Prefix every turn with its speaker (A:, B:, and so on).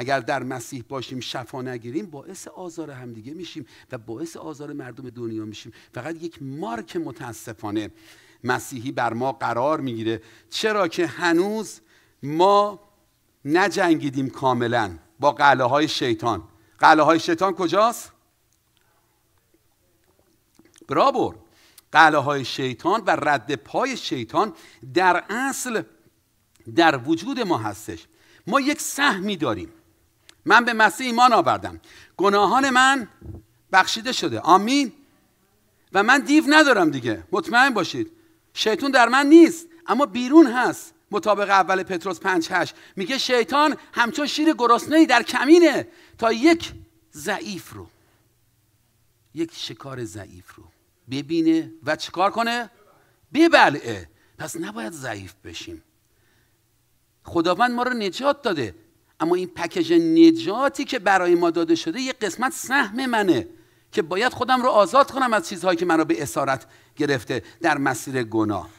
A: اگر در مسیح باشیم شفا نگیریم باعث آزار همدیگه میشیم و باعث آزار مردم دنیا میشیم. فقط یک مارک متاسفانه مسیحی بر ما قرار می‌گیره. چرا که هنوز ما نجنگیدیم کاملا با قله های شیطان. قله های شیطان کجاست؟ برابر. قله های شیطان و رد پای شیطان در اصل در وجود ما هستش. ما یک سهمی داریم. من به مسیح ایمان آوردم. گناهان من بخشیده شده. آمین. و من دیو ندارم دیگه. مطمئن باشید. شیطان در من نیست اما بیرون هست. مطابق اول پتروس 5 8 میگه شیطان همچون شیر گرسنه‌ای در کمینه. تا یک ضعیف رو. یک شکار ضعیف رو. ببینه و چیکار کنه؟ ببلعه. پس نباید ضعیف بشیم. خداوند ما رو نجات داده. اما این پکیج نجاتی که برای ما داده شده یه قسمت سهم منه که باید خودم رو آزاد کنم از چیزهایی که منو به اسارت گرفته در مسیر گناه.